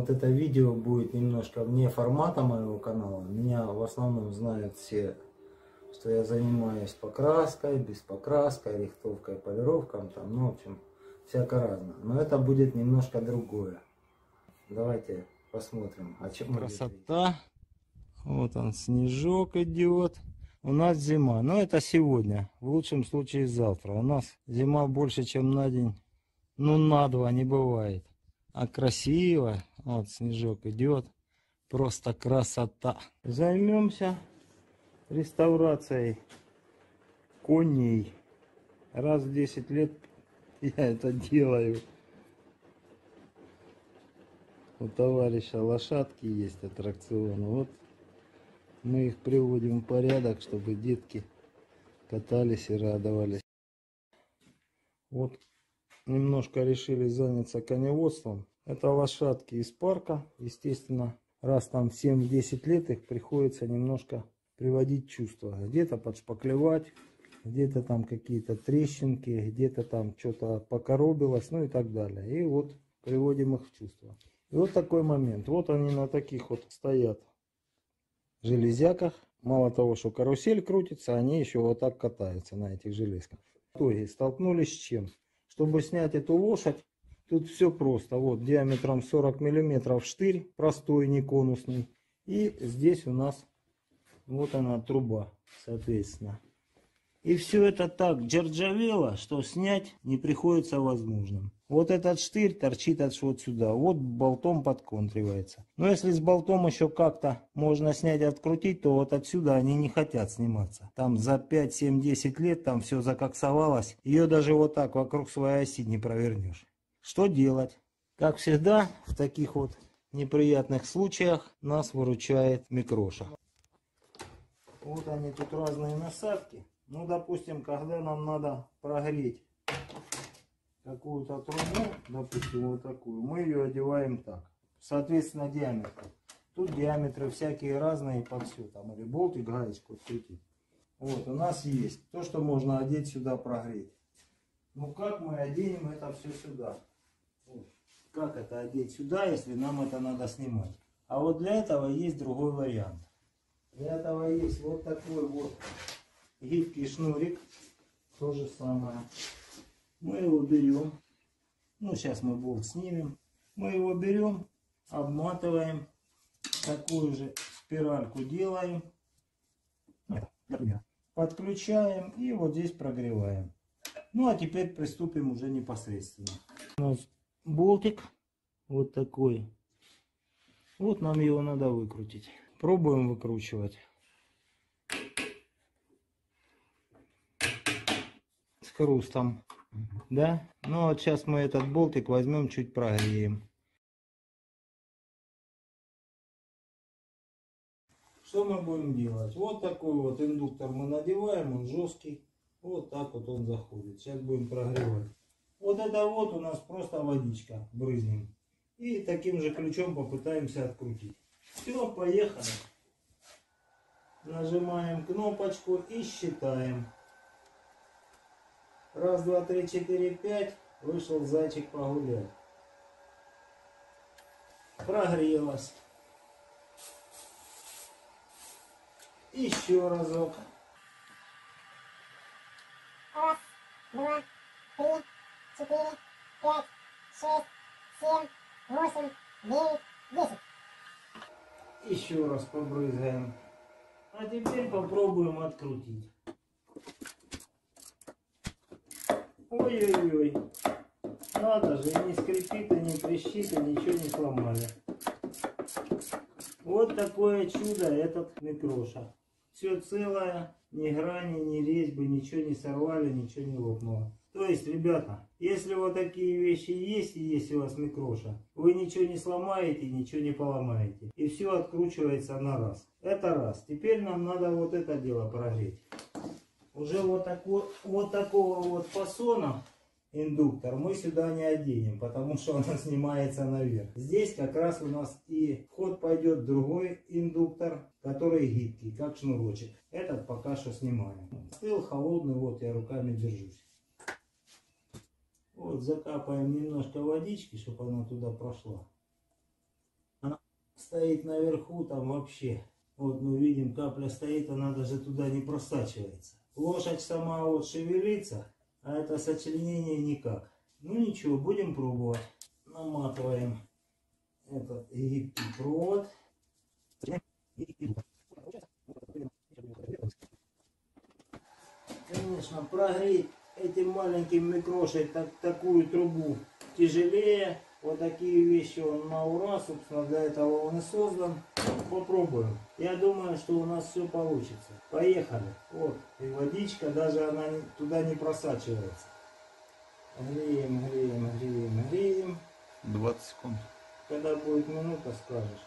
вот это видео будет немножко вне формата моего канала. Меня в основном знают все, что я занимаюсь покраской, без покраской, рихтовкой, полировкой, там, ну, в общем, всяко разно. Но это будет немножко другое. Давайте посмотрим, о чем Красота. Вот он, снежок идет. У нас зима. Но это сегодня. В лучшем случае завтра. У нас зима больше, чем на день. Ну, на два не бывает. А красиво. Вот снежок идет. Просто красота. Займемся реставрацией коней. Раз в 10 лет я это делаю. У товарища лошадки есть аттракцион. Вот мы их приводим в порядок, чтобы детки катались и радовались. Вот немножко решили заняться коневодством. Это лошадки из парка. Естественно, раз там 7-10 лет их приходится немножко приводить чувства. Где-то подшпаклевать, где-то там какие-то трещинки, где-то там что-то покоробилось, ну и так далее. И вот приводим их в чувство. И вот такой момент. Вот они на таких вот стоят железяках. Мало того, что карусель крутится, они еще вот так катаются на этих железках. В итоге столкнулись с чем? Чтобы снять эту лошадь, тут все просто. Вот диаметром 40 миллиметров штырь, простой, не конусный. И здесь у нас вот она труба, соответственно. И все это так джерджавело, что снять не приходится возможным. Вот этот штырь торчит аж вот сюда, вот болтом подконтривается. Но если с болтом еще как-то можно снять и открутить, то вот отсюда они не хотят сниматься. Там за 5, 7, 10 лет там все закоксовалось. Ее даже вот так вокруг своей оси не провернешь. Что делать? Как всегда, в таких вот неприятных случаях нас выручает микроша. Вот они тут разные насадки. Ну, допустим, когда нам надо прогреть какую-то трубу, допустим, вот такую, мы ее одеваем так. Соответственно, диаметр. Тут диаметры всякие разные под все, там или болтик, гаечку открутить. Вот, у нас есть то, что можно одеть сюда, прогреть. Ну, как мы оденем это все сюда? Как это одеть сюда, если нам это надо снимать? А вот для этого есть другой вариант. Для этого есть вот такой вот гибкий шнурик. То же самое. Мы его берем. Ну, сейчас мы болт снимем. Мы его берем, обматываем. Такую же спиральку делаем. Подключаем и вот здесь прогреваем. Ну, а теперь приступим уже непосредственно. У нас болтик вот такой. Вот нам его надо выкрутить. Пробуем выкручивать. хрустом. Да? Ну вот сейчас мы этот болтик возьмем, чуть прогреем. Что мы будем делать? Вот такой вот индуктор мы надеваем, он жесткий. Вот так вот он заходит. Сейчас будем прогревать. Вот это вот у нас просто водичка. Брызнем. И таким же ключом попытаемся открутить. Все, поехали. Нажимаем кнопочку и считаем. Раз, два, три, четыре, пять. Вышел зайчик погулять. Прогрелась. Еще разок. Раз, два, три, четыре, пять, шесть, семь, восемь, девять, десять. Еще раз побрызгаем. А теперь попробуем открутить. Ой-ой-ой. Надо же, не скрипит, и не трещит, ничего не сломали. Вот такое чудо этот микроша. Все целое, ни грани, ни резьбы, ничего не сорвали, ничего не лопнуло. То есть, ребята, если вот такие вещи есть, и есть у вас микроша, вы ничего не сломаете, ничего не поломаете. И все откручивается на раз. Это раз. Теперь нам надо вот это дело прогреть уже вот, такой, вот такого вот фасона индуктор мы сюда не оденем, потому что он снимается наверх. Здесь как раз у нас и вход пойдет другой индуктор, который гибкий, как шнурочек. Этот пока что снимаем. Стыл холодный, вот я руками держусь. Вот закапаем немножко водички, чтобы она туда прошла. стоит наверху, там вообще. Вот мы видим, капля стоит, она даже туда не просачивается. Лошадь сама вот шевелится, а это сочленение никак. Ну ничего, будем пробовать. Наматываем этот гибкий провод. Конечно, прогреть этим маленьким микрошей так, такую трубу тяжелее. Вот такие вещи он на ура, собственно, для этого он и создан. Попробуем. Я думаю, что у нас все получится. Поехали. Вот, и водичка, даже она туда не просачивается. Греем, греем, греем, греем. 20 секунд. Когда будет минута, скажешь.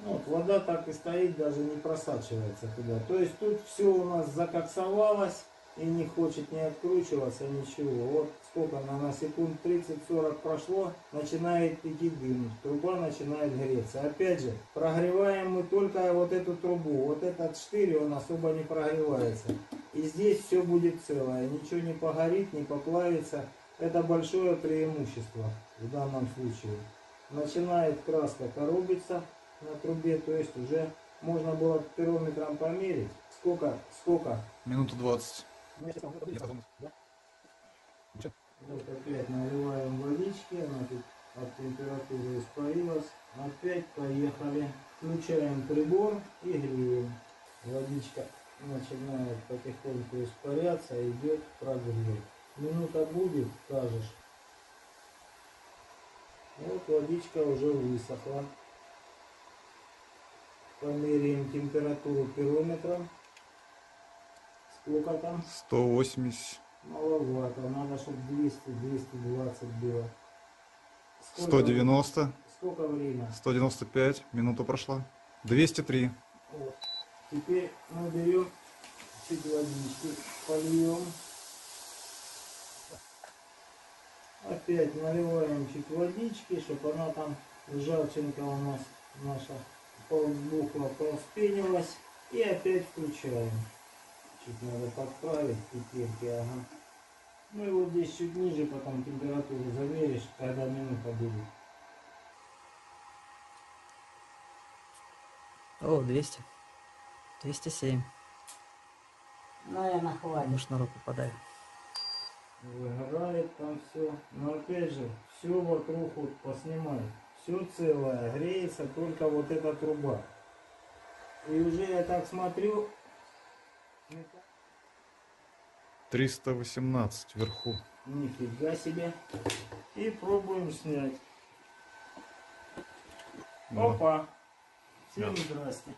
Ну, вот вода так и стоит, даже не просачивается туда. То есть тут все у нас закоксовалось и не хочет не откручиваться, ничего. Вот сколько она на секунд 30-40 прошло, начинает идти дым, труба начинает греться. Опять же, прогреваем мы только вот эту трубу. Вот этот штырь, он особо не прогревается. И здесь все будет целое, ничего не погорит, не поплавится. Это большое преимущество в данном случае начинает краска коробиться на трубе, то есть уже можно было пирометром померить, сколько, сколько. Минута 20. Вот опять наливаем водички, она тут от температуры испарилась. Опять поехали. Включаем прибор и греем. Водичка начинает потихоньку испаряться, идет прогрев. Минута будет, скажешь. Вот водичка уже высохла. Померяем температуру пирометром. Сколько там? 180. Маловато. Надо, чтобы 200-220 было. Сколько- 190. Сколько время? 195. Минута прошла. 203. Вот. Теперь мы берем чуть водички, польем. Опять наливаем чуть водички, чтобы она там, ржавчинка у нас наша полбухла, повспенилась. И опять включаем. Чуть надо подправить петельки, ага. Ну и вот здесь чуть ниже потом температуру замеришь, когда минута будет. О, 200. 207. Наверное, хватит. Ему шнурок попадает. Выгорает там все. Но опять же, все вокруг вот поснимай. Все целое, греется только вот эта труба. И уже я так смотрю, 318 вверху. нифига себе. И пробуем снять. Да, Опа! Всем Да. здрасте.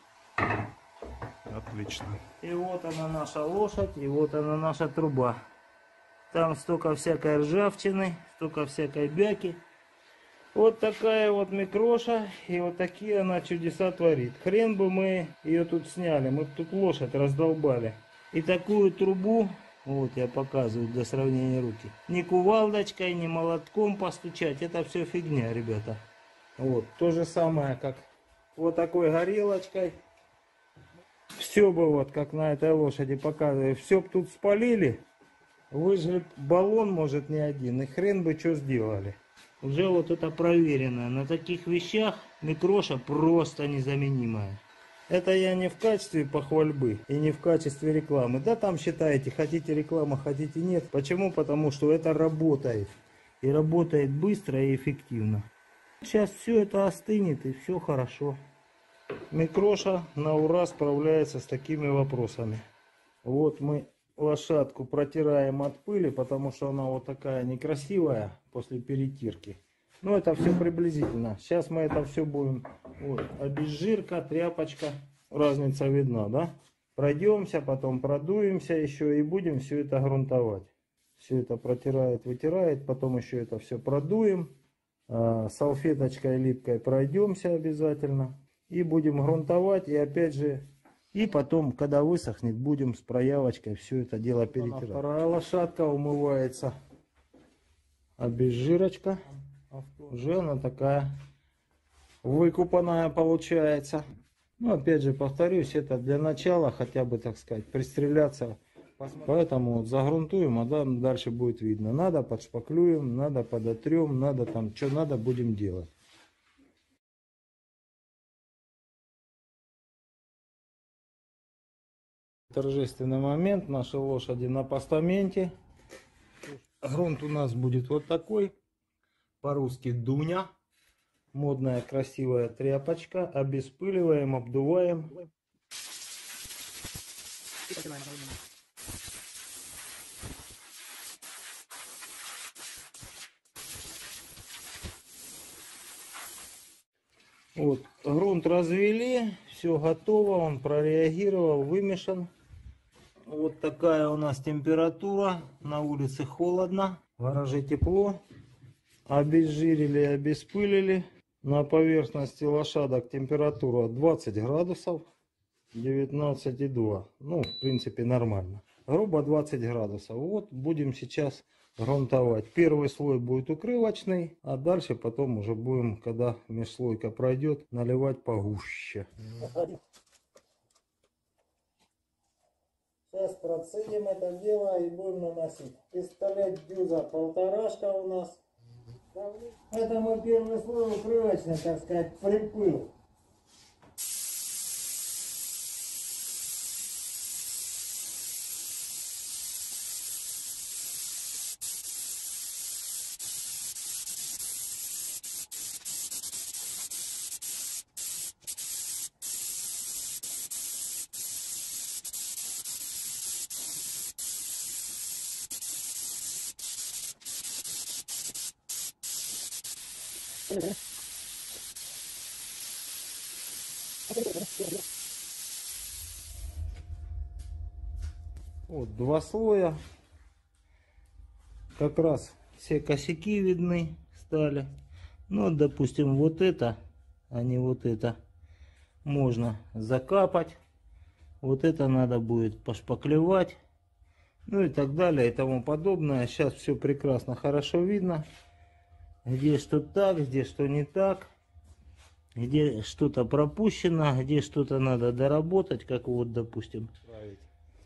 Отлично. И вот она наша лошадь, и вот она наша труба. Там столько всякой ржавчины, столько всякой бяки. Вот такая вот микроша, и вот такие она чудеса творит. Хрен бы мы ее тут сняли, мы тут лошадь раздолбали. И такую трубу, вот я показываю для сравнения руки, ни кувалдочкой, ни молотком постучать, это все фигня, ребята. Вот, то же самое, как вот такой горелочкой. Все бы вот, как на этой лошади показываю, все бы тут спалили, выжгли баллон, может, не один, и хрен бы что сделали. Уже вот это проверено. На таких вещах микроша просто незаменимая. Это я не в качестве похвальбы и не в качестве рекламы. Да там считаете, хотите реклама, хотите нет. Почему? Потому что это работает. И работает быстро и эффективно. Сейчас все это остынет и все хорошо. Микроша на ура справляется с такими вопросами. Вот мы лошадку протираем от пыли, потому что она вот такая некрасивая после перетирки. Ну, это все приблизительно. Сейчас мы это все будем... Вот, обезжирка, тряпочка. Разница видна, да? Пройдемся, потом продуемся еще и будем все это грунтовать. Все это протирает, вытирает, потом еще это все продуем. А, салфеточкой липкой пройдемся обязательно. И будем грунтовать. И опять же, и потом, когда высохнет, будем с проявочкой все это дело перетирать. Вторая лошадка умывается. Обезжирочка уже она такая выкупанная получается. Ну, опять же, повторюсь, это для начала хотя бы, так сказать, пристреляться. Поэтому загрунтуем, а там дальше будет видно. Надо подшпаклюем, надо подотрем, надо там, что надо, будем делать. Торжественный момент. Наши лошади на постаменте. Грунт у нас будет вот такой. По-русски Дуня. Модная красивая тряпочка. Обеспыливаем, обдуваем. Вот, грунт развели, все готово, он прореагировал, вымешан. Вот такая у нас температура, на улице холодно, в гараже тепло. Обезжирили, обеспылили. На поверхности лошадок температура 20 градусов, 19,2. Ну, в принципе, нормально. Грубо 20 градусов. Вот будем сейчас грунтовать. Первый слой будет укрывочный, а дальше потом уже будем, когда межслойка пройдет, наливать погуще. Сейчас процедим это дело и будем наносить. Пистолет дюза полторашка у нас. Это мой первый слой укрывочный, так сказать, припыл. Вот два слоя. Как раз все косяки видны стали. Ну, допустим, вот это, а не вот это, можно закапать. Вот это надо будет пошпаклевать. Ну и так далее и тому подобное. Сейчас все прекрасно, хорошо видно. Где что так, где что не так. Где что-то пропущено, где что-то надо доработать, как вот, допустим.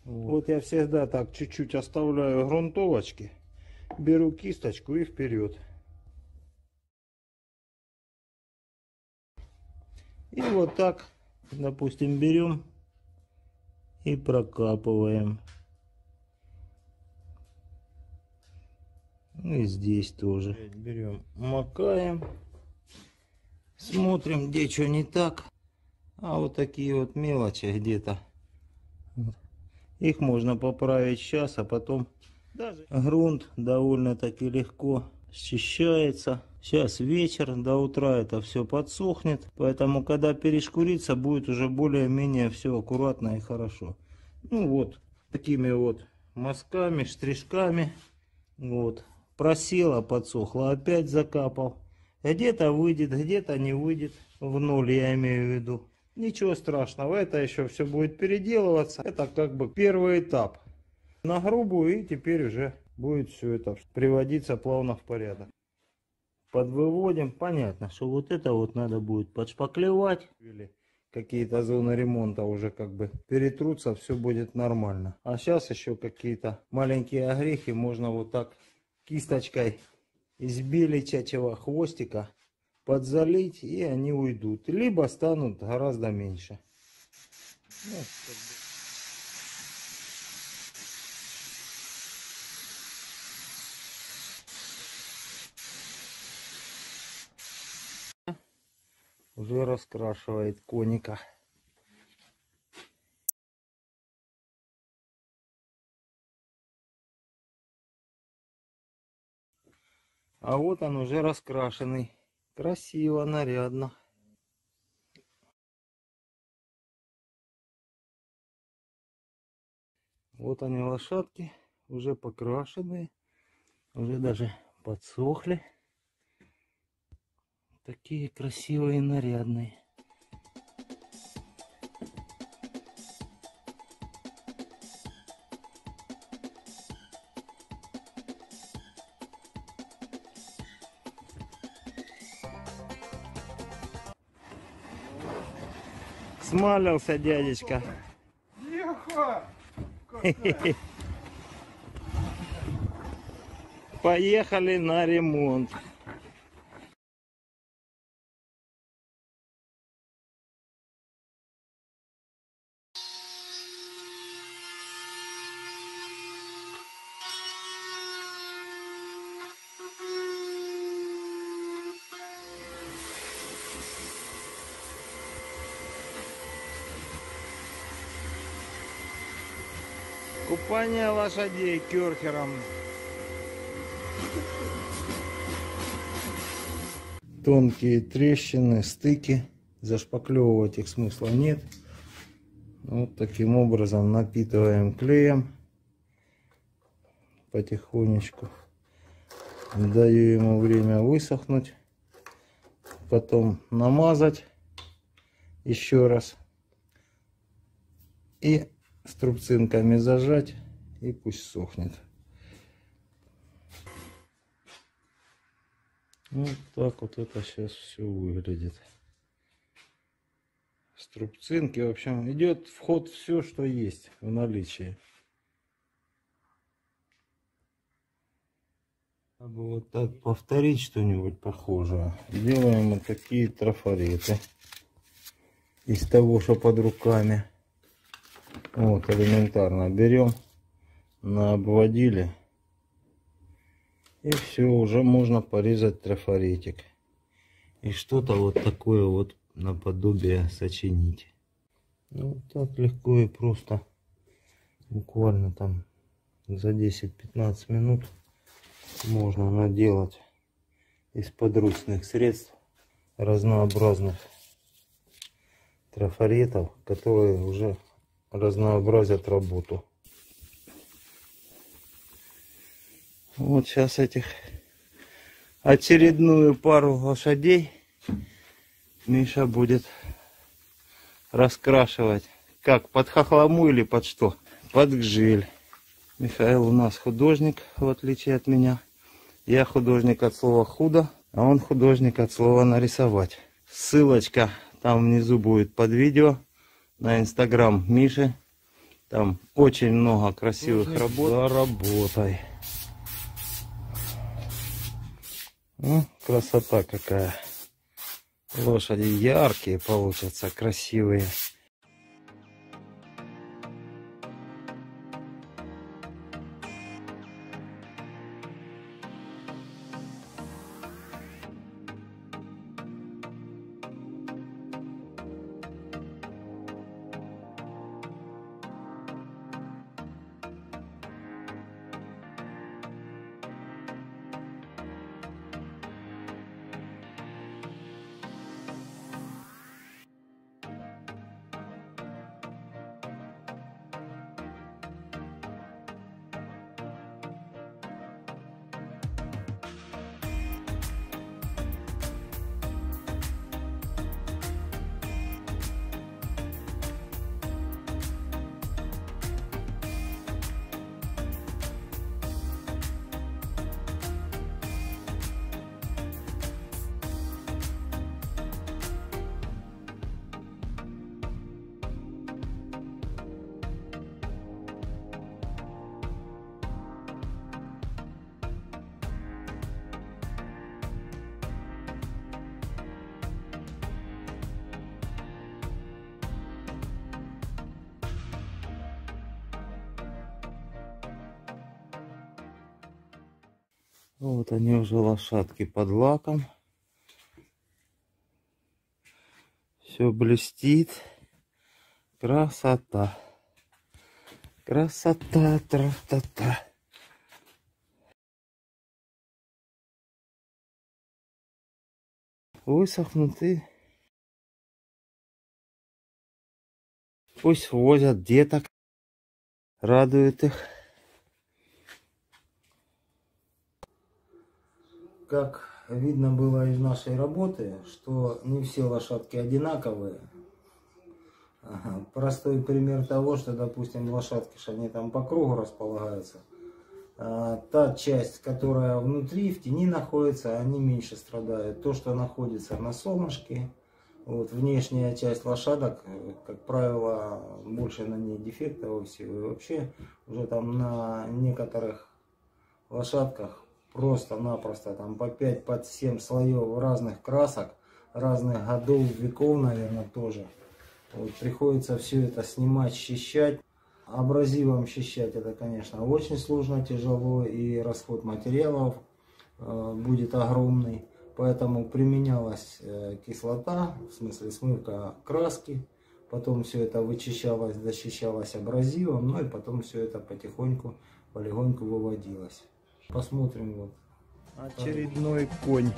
Вот я всегда так чуть-чуть оставляю грунтовочки. Беру кисточку и вперед. И вот так, допустим, берем и прокапываем. И здесь тоже. Берем, макаем. Смотрим, где что не так. А вот такие вот мелочи где-то. Их можно поправить сейчас, а потом даже грунт довольно-таки легко счищается. Сейчас вечер, до утра это все подсохнет. Поэтому, когда перешкурится, будет уже более-менее все аккуратно и хорошо. Ну вот, такими вот мазками, штришками. Вот. Просела, подсохла, опять закапал. Где-то выйдет, где-то не выйдет. В ноль я имею в виду. Ничего страшного, это еще все будет переделываться. Это как бы первый этап. На грубую и теперь уже будет все это приводиться плавно в порядок. Подвыводим. Понятно, что вот это вот надо будет подшпаклевать. Или какие-то зоны ремонта уже как бы перетрутся, все будет нормально. А сейчас еще какие-то маленькие огрехи можно вот так кисточкой из беличачьего хвостика подзалить и они уйдут. Либо станут гораздо меньше. Уже раскрашивает коника. А вот он уже раскрашенный. Красиво, нарядно. Вот они лошадки, уже покрашенные, уже даже подсохли. Такие красивые и нарядные. Смалился дядечка. Поехали на ремонт. Купание лошадей керхером. Тонкие трещины, стыки. Зашпаклевывать их смысла нет. Вот таким образом напитываем клеем потихонечку. Даю ему время высохнуть. Потом намазать еще раз. И струбцинками зажать. И пусть сохнет. Вот так вот это сейчас все выглядит. Струбцинки, в общем, идет вход все, что есть в наличии. Надо вот так повторить что-нибудь похожее. Делаем вот такие трафареты из того, что под руками. Вот, элементарно берем, на обводили. И все, уже можно порезать трафаретик. И что-то вот такое вот наподобие сочинить. Ну, так легко и просто. Буквально там за 10-15 минут можно наделать из подручных средств разнообразных трафаретов, которые уже разнообразят работу. Вот сейчас этих очередную пару лошадей Миша будет раскрашивать. Как, под хохлому или под что? Под гжель. Михаил у нас художник, в отличие от меня. Я художник от слова худо, а он художник от слова нарисовать. Ссылочка там внизу будет под видео на инстаграм Миши. Там очень много красивых работ. Заработай. Ну, красота какая. Лошади яркие получатся, красивые. Вот они уже лошадки под лаком. Все блестит. Красота. Красота, тра-та-та. Высохнут и пусть возят деток, радует их. Как видно было из нашей работы, что не все лошадки одинаковые. Простой пример того, что, допустим, лошадки, что они там по кругу располагаются. А, та часть, которая внутри, в тени находится, они меньше страдают. То, что находится на солнышке, вот, внешняя часть лошадок, как правило, больше на ней дефектов всего. И вообще, уже там на некоторых лошадках просто-напросто там по 5, по 7 слоев разных красок, разных годов, веков, наверное, тоже. Вот, приходится все это снимать, счищать. Абразивом счищать это, конечно, очень сложно, тяжело, и расход материалов э, будет огромный. Поэтому применялась э, кислота, в смысле смывка краски, Потом все это вычищалось, защищалось абразивом, ну и потом все это потихоньку, полегоньку выводилось. Посмотрим вот. Очередной конь